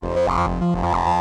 Where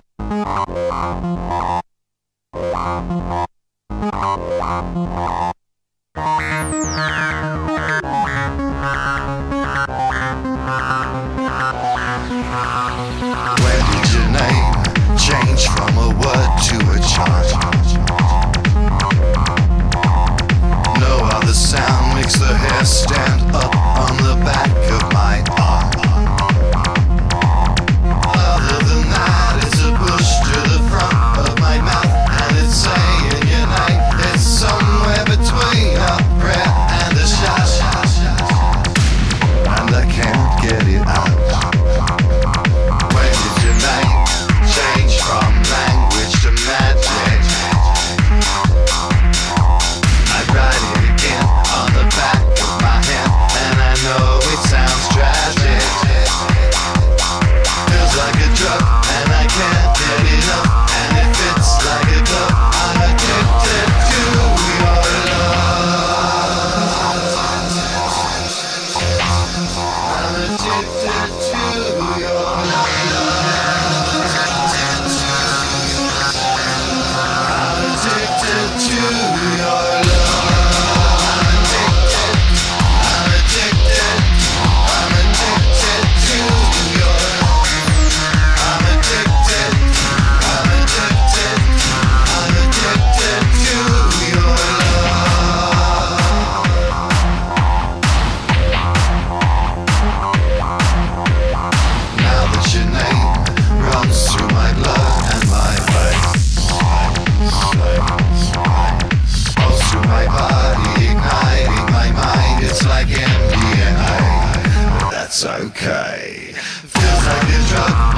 okay. Feels like a drug,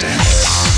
dance.